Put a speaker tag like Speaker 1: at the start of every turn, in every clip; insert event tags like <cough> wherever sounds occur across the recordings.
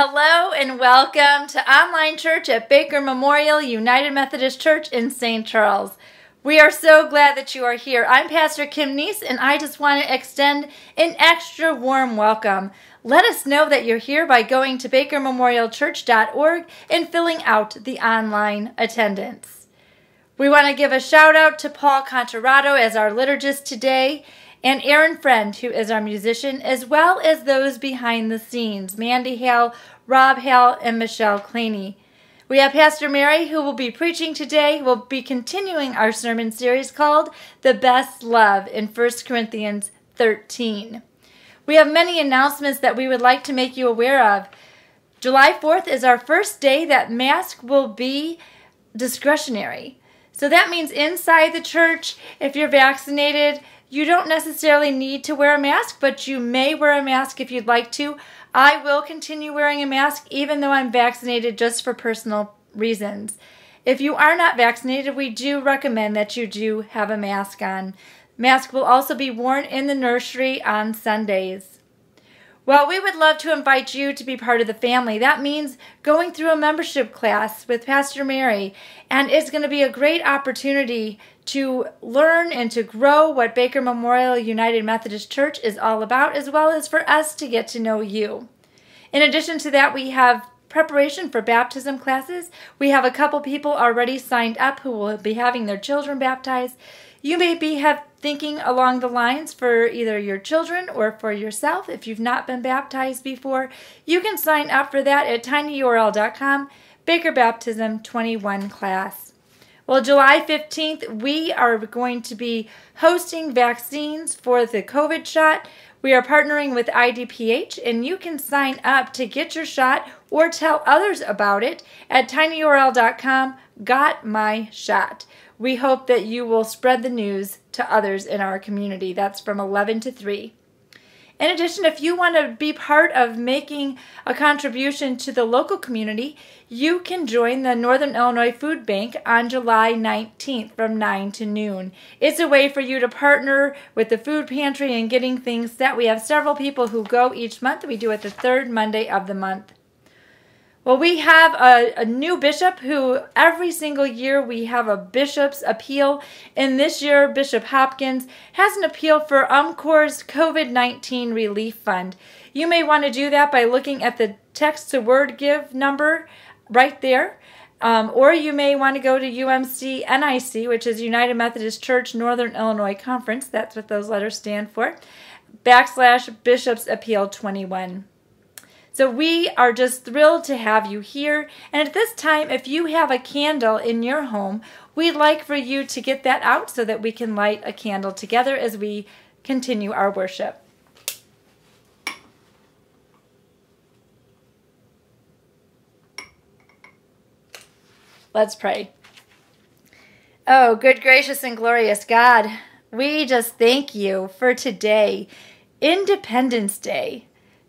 Speaker 1: Hello and welcome to online church at Baker Memorial United Methodist Church in St. Charles. We are so glad that you are here. I'm Pastor Kim Neese, and I just want to extend an extra warm welcome. Let us know that you're here by going to bakermemorialchurch.org and filling out the online attendance. We want to give a shout out to Paul Contorado as our liturgist today and Aaron Friend, who is our musician, as well as those behind the scenes Mandy Hale, Rob Hale, and Michelle Claney. We have Pastor Mary, who will be preaching today. We'll be continuing our sermon series called The Best Love in 1 Corinthians 13. We have many announcements that we would like to make you aware of. July 4th is our first day that mask will be discretionary. So that means inside the church, if you're vaccinated, you don't necessarily need to wear a mask, but you may wear a mask if you'd like to. I will continue wearing a mask even though I'm vaccinated just for personal reasons. If you are not vaccinated, we do recommend that you do have a mask on. Mask will also be worn in the nursery on Sundays. Well, we would love to invite you to be part of the family. That means going through a membership class with Pastor Mary, and it's going to be a great opportunity to learn and to grow what Baker Memorial United Methodist Church is all about, as well as for us to get to know you. In addition to that, we have preparation for baptism classes. We have a couple people already signed up who will be having their children baptized. You may be have thinking along the lines for either your children or for yourself. If you've not been baptized before, you can sign up for that at tinyurl.com, Baker Baptism 21 class. Well, July 15th, we are going to be hosting vaccines for the COVID shot. We are partnering with IDPH, and you can sign up to get your shot or tell others about it at tinyurl.com. Got my shot. We hope that you will spread the news to others in our community. That's from 11 to 3. In addition, if you want to be part of making a contribution to the local community, you can join the Northern Illinois Food Bank on July 19th from 9 to noon. It's a way for you to partner with the food pantry and getting things set. We have several people who go each month. We do it the third Monday of the month. Well, we have a, a, new bishop who every single year we have a bishop's appeal. And this year, Bishop Hopkins has an appeal for UMCOR's COVID 19 Relief Fund. You may want to do that by looking at the text to word give number right there. Um, or you may want to go to UMC NIC, which is United Methodist Church Northern Illinois Conference. That's what those letters stand for. Backslash Bishop's Appeal 21. So we are just thrilled to have you here. And at this time, if you have a candle in your home, we'd like for you to get that out so that we can light a candle together as we continue our worship. Let's pray. Oh, good, gracious, and glorious God, we just thank you for today, Independence Day,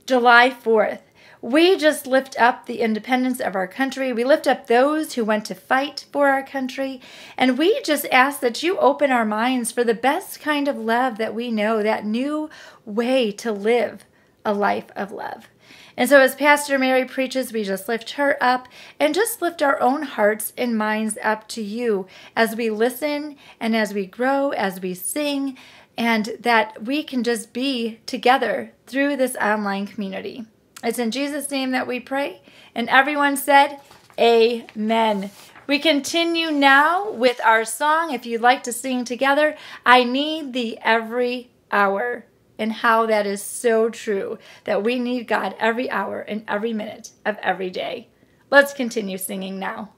Speaker 1: July 4th. We just lift up the independence of our country. We lift up those who went to fight for our country. And we just ask that you open our minds for the best kind of love that we know, that new way to live a life of love. And so, as Pastor Mary preaches, we just lift her up and just lift our own hearts and minds up to you as we listen and as we grow, as we sing, and that we can just be together through this online community. It's in Jesus' name that we pray. And everyone said, Amen. We continue now with our song. If you'd like to sing together, I need thee every hour. And how that is so true that we need God every hour and every minute of every day. Let's continue singing now.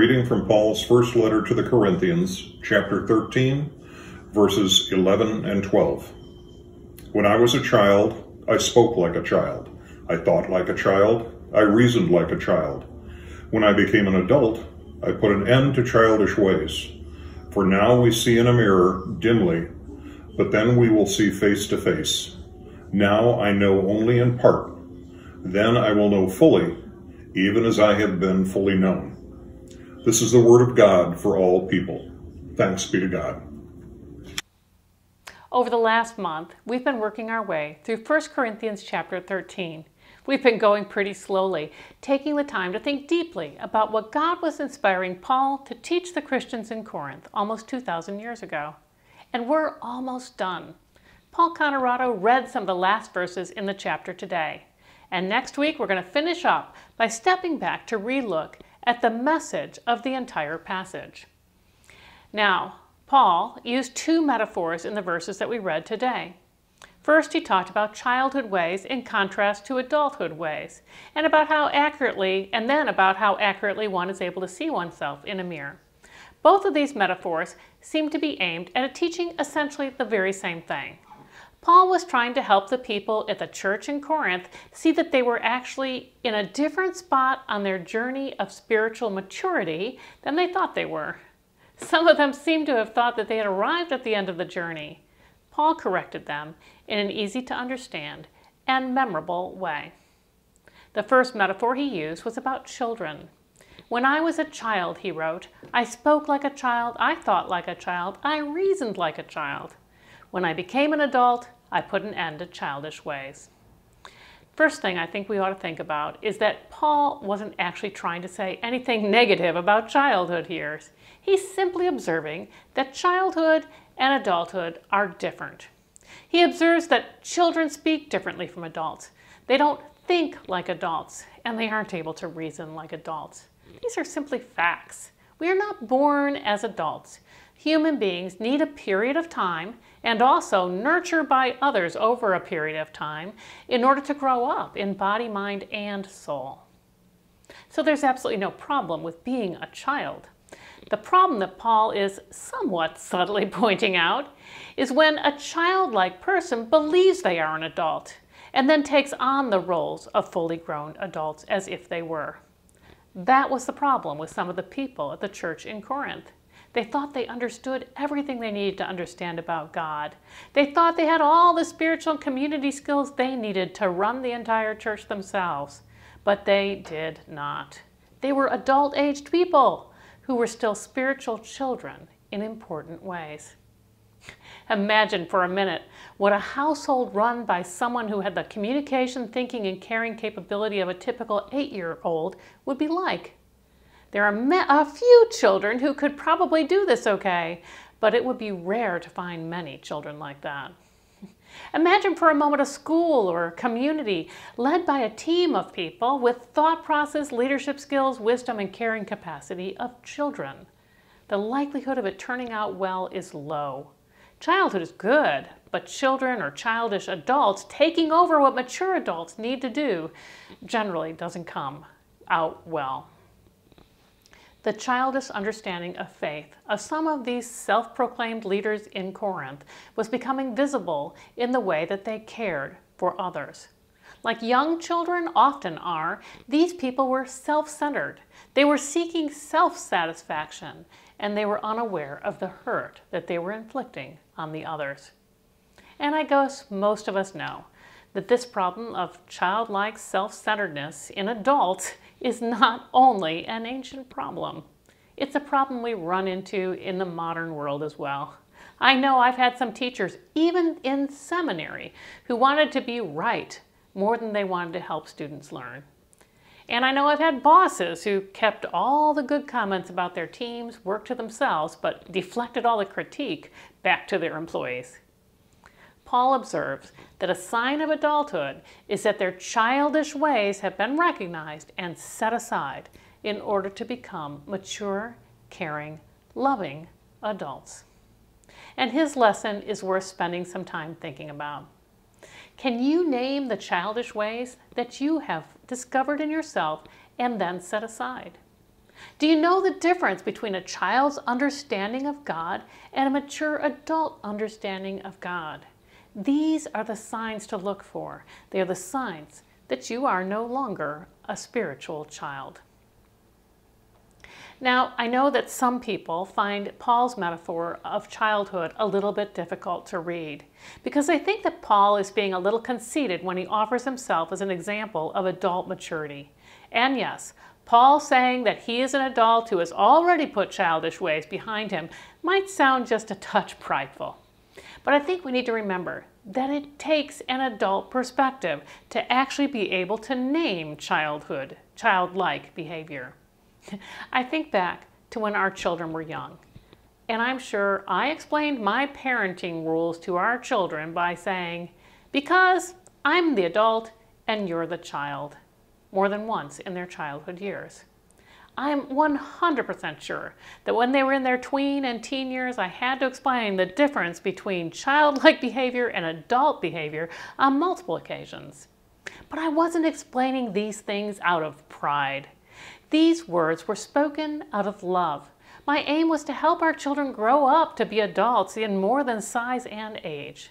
Speaker 2: Reading from Paul's first letter to the Corinthians, chapter 13, verses 11 and 12. When I was a child, I spoke like a child. I thought like a child. I reasoned like a child. When I became an adult, I put an end to childish ways. For now we see in a mirror dimly, but then we will see face to face. Now I know only in part. Then I will know fully, even as I have been fully known. This is the word of God for all people. Thanks be to God.
Speaker 3: Over the last month, we've been working our way through 1 Corinthians chapter 13. We've been going pretty slowly, taking the time to think deeply about what God was inspiring Paul to teach the Christians in Corinth almost 2,000 years ago. And we're almost done. Paul Conaroto read some of the last verses in the chapter today. And next week, we're going to finish up by stepping back to relook at the message of the entire passage. Now, Paul used two metaphors in the verses that we read today. First, he talked about childhood ways in contrast to adulthood ways, and about how accurately, and then about how accurately one is able to see oneself in a mirror. Both of these metaphors seem to be aimed at teaching essentially the very same thing. Paul was trying to help the people at the church in Corinth see that they were actually in a different spot on their journey of spiritual maturity than they thought they were. Some of them seemed to have thought that they had arrived at the end of the journey. Paul corrected them in an easy to understand and memorable way. The first metaphor he used was about children. When I was a child, he wrote, I spoke like a child, I thought like a child, I reasoned like a child. When I became an adult, I put an end to childish ways. First thing I think we ought to think about is that Paul wasn't actually trying to say anything negative about childhood years. He's simply observing that childhood and adulthood are different. He observes that children speak differently from adults. They don't think like adults, and they aren't able to reason like adults. These are simply facts. We are not born as adults. Human beings need a period of time and also nurture by others over a period of time in order to grow up in body, mind, and soul. So there's absolutely no problem with being a child. The problem that Paul is somewhat <laughs> subtly pointing out is when a childlike person believes they are an adult and then takes on the roles of fully grown adults as if they were. That was the problem with some of the people at the church in Corinth. They thought they understood everything they needed to understand about God. They thought they had all the spiritual community skills they needed to run the entire church themselves. But they did not. They were adult aged people who were still spiritual children in important ways. Imagine for a minute what a household run by someone who had the communication, thinking, and caring capability of a typical eight year old would be like. There are a few children who could probably do this okay, but it would be rare to find many children like that. <laughs> Imagine for a moment a school or a community led by a team of people with thought process, leadership skills, wisdom, and caring capacity of children. The likelihood of it turning out well is low. Childhood is good, but children or childish adults taking over what mature adults need to do generally doesn't come out well the childish understanding of faith of some of these self proclaimed leaders in Corinth was becoming visible in the way that they cared for others. Like young children often are, these people were self centered. They were seeking self satisfaction, and they were unaware of the hurt that they were inflicting on the others. And I guess most of us know that this problem of childlike self centeredness in adults is not only an ancient problem, it's a problem we run into in the modern world as well. I know I've had some teachers, even in seminary, who wanted to be right more than they wanted to help students learn. And I know I've had bosses who kept all the good comments about their teams, work to themselves, but deflected all the critique back to their employees. Paul observes that a sign of adulthood is that their childish ways have been recognized and set aside in order to become mature, caring, loving adults. And his lesson is worth spending some time thinking about. Can you name the childish ways that you have discovered in yourself and then set aside? Do you know the difference between a child's understanding of God and a mature adult understanding of God? These are the signs to look for. They are the signs that you are no longer a spiritual child. Now, I know that some people find Paul's metaphor of childhood a little bit difficult to read because they think that Paul is being a little conceited when he offers himself as an example of adult maturity. And yes, Paul saying that he is an adult who has already put childish ways behind him might sound just a touch prideful. But I think we need to remember that it takes an adult perspective to actually be able to name childhood, childlike behavior. <laughs> I think back to when our children were young. And I'm sure I explained my parenting rules to our children by saying, because I'm the adult and you're the child, more than once in their childhood years. I'm 100% sure that when they were in their tween and teen years, I had to explain the difference between childlike behavior and adult behavior on multiple occasions. But I wasn't explaining these things out of pride. These words were spoken out of love. My aim was to help our children grow up to be adults in more than size and age.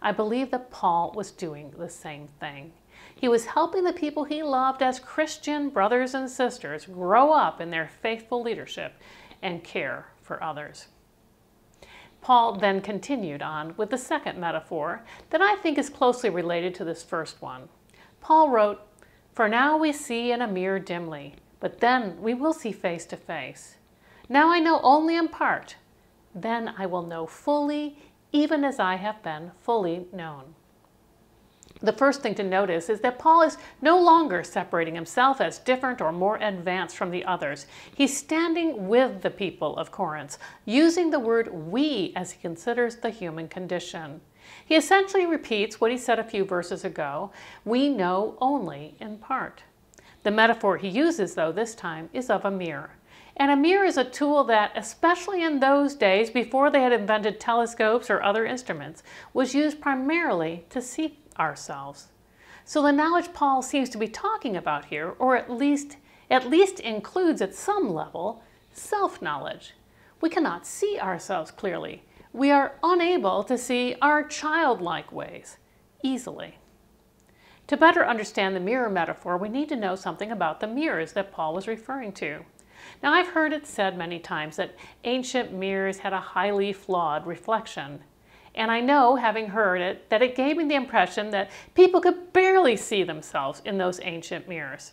Speaker 3: I believe that Paul was doing the same thing. He was helping the people he loved as Christian brothers and sisters grow up in their faithful leadership and care for others. Paul then continued on with the second metaphor that I think is closely related to this first one. Paul wrote, For now we see in a mirror dimly, but then we will see face to face. Now I know only in part, then I will know fully, even as I have been fully known. The first thing to notice is that Paul is no longer separating himself as different or more advanced from the others. He's standing with the people of Corinth, using the word we as he considers the human condition. He essentially repeats what he said a few verses ago we know only in part. The metaphor he uses, though, this time is of a mirror. And a mirror is a tool that, especially in those days before they had invented telescopes or other instruments, was used primarily to see ourselves. So the knowledge Paul seems to be talking about here, or at least at least includes at some level self knowledge. We cannot see ourselves clearly. We are unable to see our childlike ways easily. To better understand the mirror metaphor, we need to know something about the mirrors that Paul was referring to. Now, I've heard it said many times that ancient mirrors had a highly flawed reflection. And I know, having heard it, that it gave me the impression that people could barely see themselves in those ancient mirrors.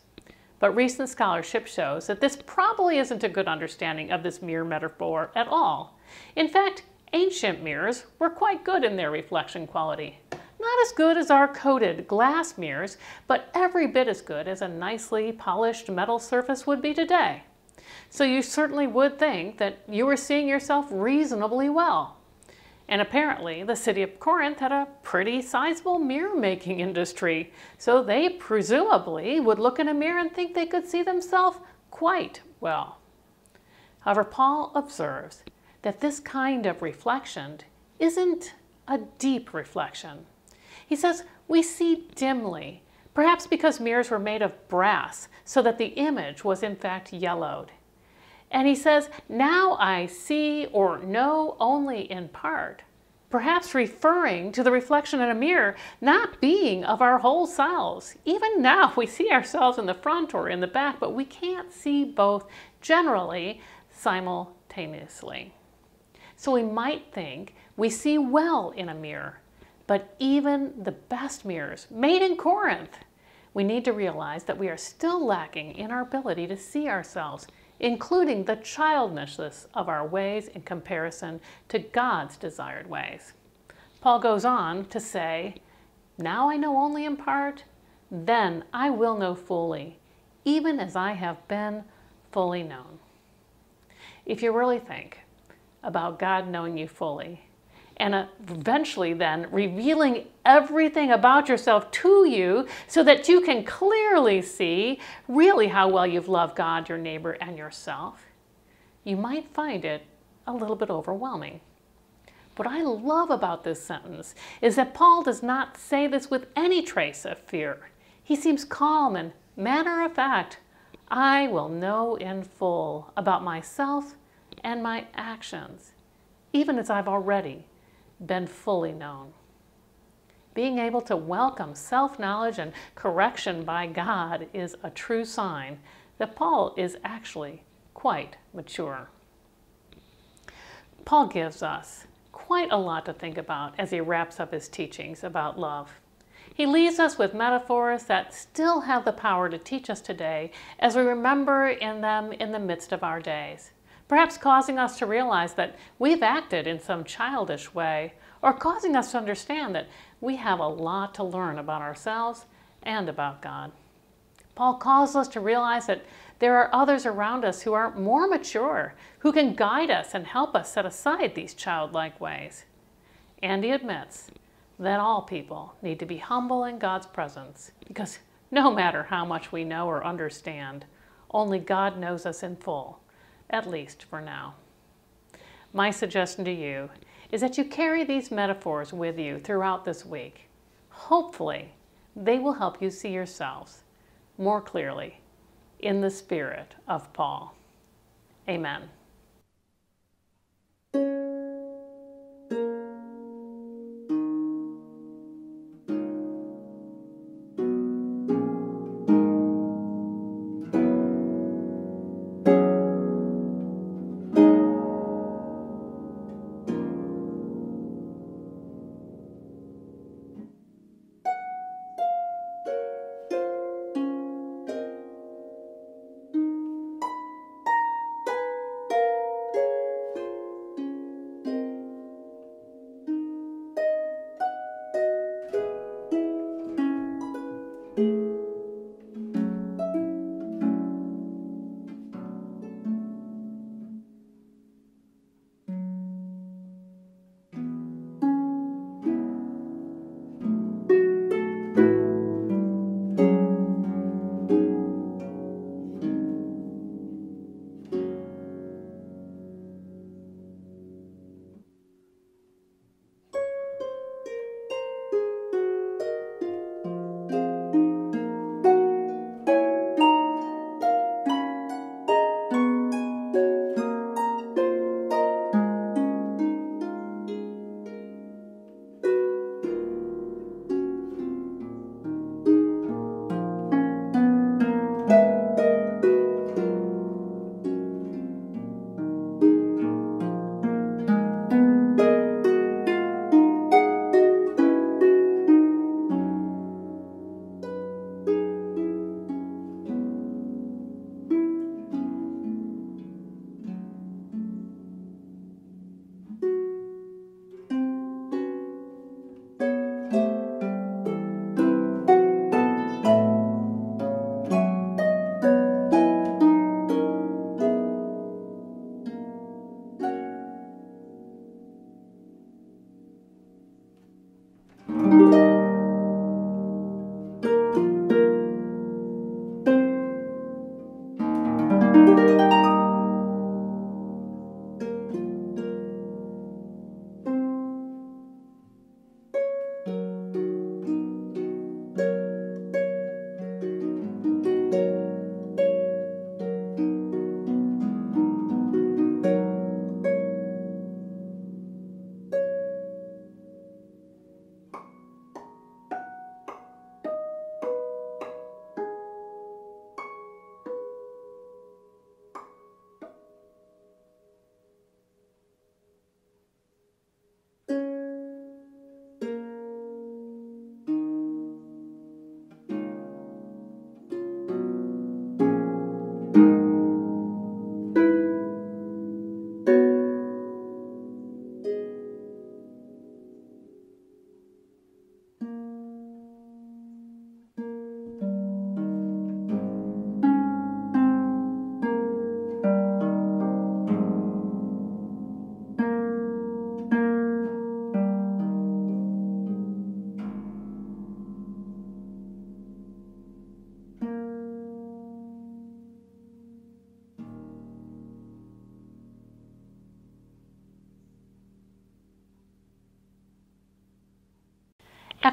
Speaker 3: But recent scholarship shows that this probably isn't a good understanding of this mirror metaphor at all. In fact, ancient mirrors were quite good in their reflection quality. Not as good as our coated glass mirrors, but every bit as good as a nicely polished metal surface would be today. So you certainly would think that you were seeing yourself reasonably well. And apparently, the city of Corinth had a pretty sizable mirror making industry, so they presumably would look in a mirror and think they could see themselves quite well. However, Paul observes that this kind of reflection isn't a deep reflection. He says we see dimly, perhaps because mirrors were made of brass, so that the image was in fact yellowed. And he says, Now I see or know only in part, perhaps referring to the reflection in a mirror not being of our whole selves. Even now, we see ourselves in the front or in the back, but we can't see both generally simultaneously. So we might think we see well in a mirror, but even the best mirrors made in Corinth, we need to realize that we are still lacking in our ability to see ourselves including the childishness of our ways in comparison to God's desired ways. Paul goes on to say, Now I know only in part, then I will know fully, even as I have been fully known. If you really think about God knowing you fully, and uh, eventually then revealing everything about yourself to you so that you can clearly see really how well you've loved God, your neighbor, and yourself, you might find it a little bit overwhelming. What I love about this sentence is that Paul does not say this with any trace of fear. He seems calm and matter of fact. I will know in full about myself and my actions, even as I've already been fully known. Being able to welcome self knowledge and correction by God is a true sign that Paul is actually quite mature. Paul gives us quite a lot to think about as he wraps up his teachings about love. He leaves us with metaphors that still have the power to teach us today as we remember in them in the midst of our days perhaps causing us to realize that we've acted in some childish way, or causing us to understand that we have a lot to learn about ourselves and about God. Paul calls us to realize that there are others around us who are more mature, who can guide us and help us set aside these childlike ways. And he admits that all people need to be humble in God's presence because no matter how much we know or understand, only God knows us in full at least for now. My suggestion to you is that you carry these metaphors with you throughout this week. Hopefully, they will help you see yourselves more clearly in the spirit of Paul. Amen.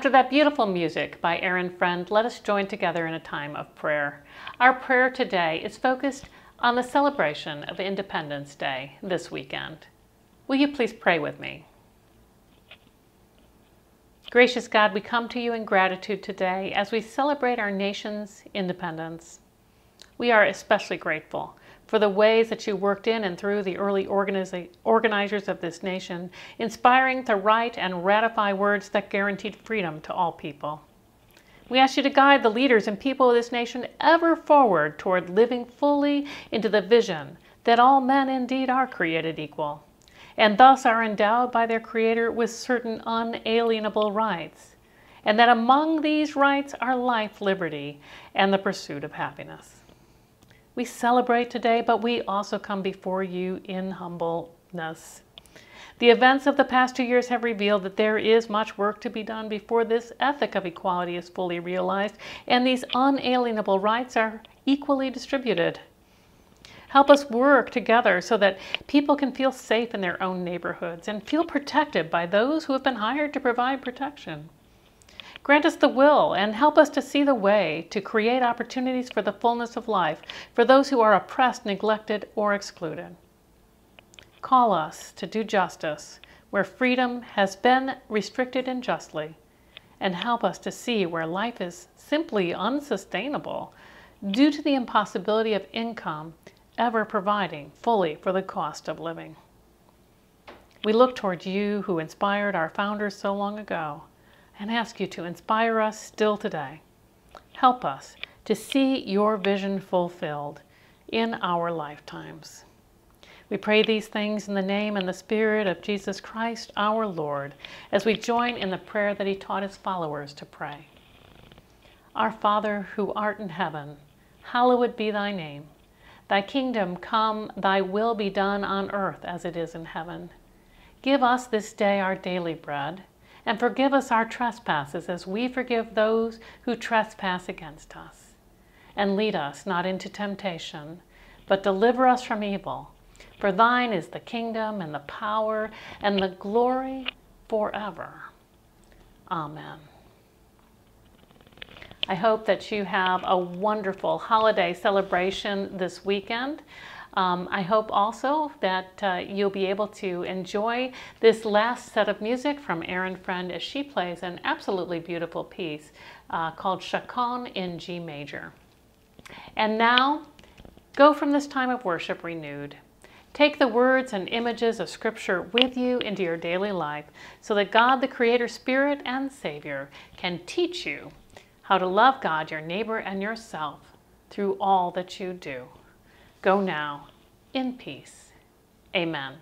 Speaker 3: After that beautiful music by Aaron Friend, let us join together in a time of prayer. Our prayer today is focused on the celebration of Independence Day this weekend. Will you please pray with me? Gracious God, we come to you in gratitude today as we celebrate our nation's independence. We are especially grateful for the ways that you worked in and through the early organizers of this nation, inspiring to write and ratify words that guaranteed freedom to all people. We ask you to guide the leaders and people of this nation ever forward toward living fully into the vision that all men indeed are created equal, and thus are endowed by their Creator with certain unalienable rights, and that among these rights are life, liberty, and the pursuit of happiness. We celebrate today, but we also come before you in humbleness. The events of the past two years have revealed that there is much work to be done before this ethic of equality is fully realized and these unalienable rights are equally distributed. Help us work together so that people can feel safe in their own neighborhoods and feel protected by those who have been hired to provide protection. Grant us the will and help us to see the way to create opportunities for the fullness of life for those who are oppressed, neglected, or excluded. Call us to do justice where freedom has been restricted unjustly, and help us to see where life is simply unsustainable due to the impossibility of income ever providing fully for the cost of living. We look toward you who inspired our founders so long ago and ask you to inspire us still today. Help us to see your vision fulfilled in our lifetimes. We pray these things in the name and the Spirit of Jesus Christ, our Lord, as we join in the prayer that he taught his followers to pray. Our Father, who art in heaven, hallowed be thy name. Thy kingdom come, thy will be done on earth as it is in heaven. Give us this day our daily bread and forgive us our trespasses as we forgive those who trespass against us. And lead us not into temptation, but deliver us from evil. For thine is the kingdom and the power and the glory forever. Amen. I hope that you have a wonderful holiday celebration this weekend. Um, I hope also that uh, you'll be able to enjoy this last set of music from Aaron Friend as she plays an absolutely beautiful piece uh, called Chaconne in G major. And now, go from this time of worship renewed. Take the words and images of Scripture with you into your daily life so that God, the Creator, Spirit, and Savior, can teach you how to love God, your neighbor, and yourself through all that you do. Go now in peace. Amen.